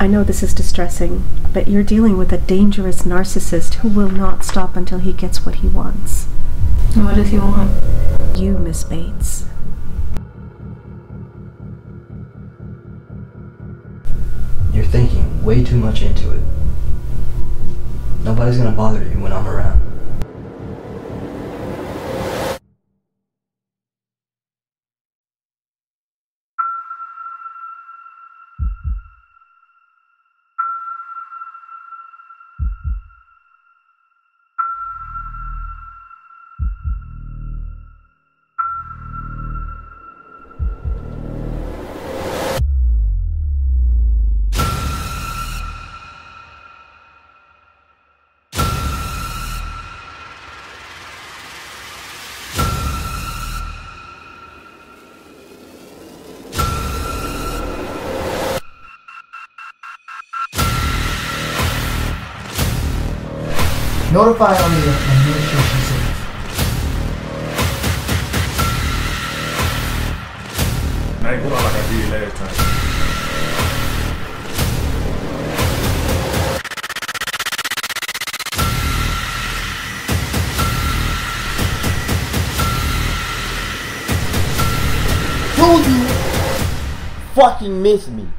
I know this is distressing, but you're dealing with a dangerous narcissist who will not stop until he gets what he wants. What does he want? You, Miss Bates. You're thinking way too much into it. Nobody's gonna bother you when I'm around. Notify Alita and make sure she's safe. Kuralla käy löytää. Told you, fucking miss me.